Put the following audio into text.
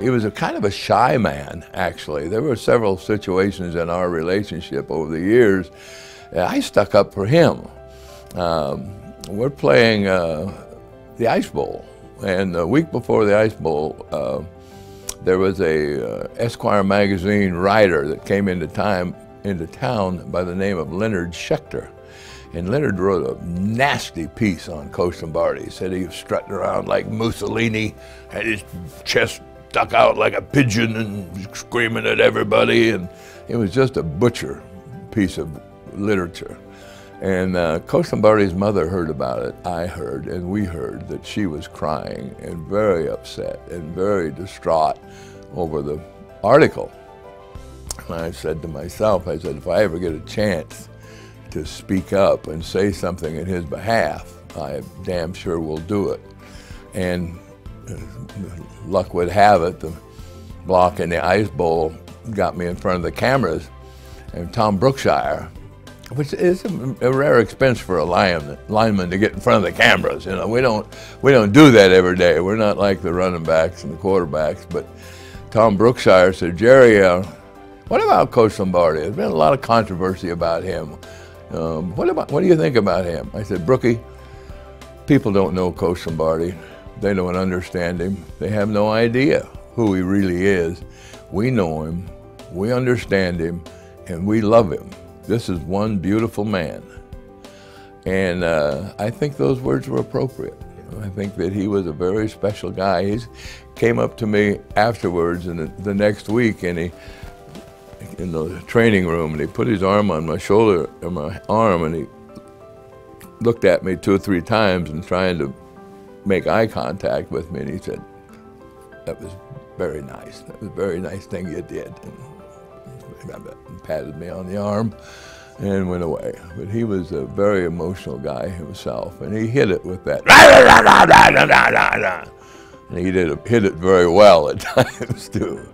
He was a kind of a shy man, actually. There were several situations in our relationship over the years. I stuck up for him. Um, we're playing uh, the Ice Bowl, and a week before the Ice Bowl, uh, there was a uh, Esquire magazine writer that came into time into town by the name of Leonard Shecter. And Leonard wrote a nasty piece on Coach Lombardi. He said he was strutting around like Mussolini, had his chest stuck out like a pigeon and screaming at everybody. And it was just a butcher piece of literature. And uh, Coach Lombardi's mother heard about it, I heard, and we heard that she was crying and very upset and very distraught over the article. And I said to myself, I said, if I ever get a chance to speak up and say something in his behalf, I damn sure will do it. And luck would have it, the block in the Ice Bowl got me in front of the cameras, and Tom Brookshier, which is a, rare expense for a lineman, lineman to get in front of the cameras. You know, we don't we don't do that every day. We're not like the running backs and the quarterbacks. But Tom Brookshier said, Jerry, uh, what about Coach Lombardi? There's been a lot of controversy about him. Um, what, about, what do you think about him? I said, Brookie, people don't know Coach Lombardi. They don't understand him. They have no idea who he really is. We know him, we understand him, and we love him. This is one beautiful man. And uh, I think those words were appropriate. I think that he was a very special guy. He came up to me afterwards and the, the next week and he in the training room and he put his arm on my shoulder, on my arm, and he looked at me two or three times and trying to make eye contact with me. And he said, that was very nice. That was a very nice thing you did. And patted me on the arm and went away. But he was a very emotional guy himself, and he hit it with that. And he did hit it very well at times, too.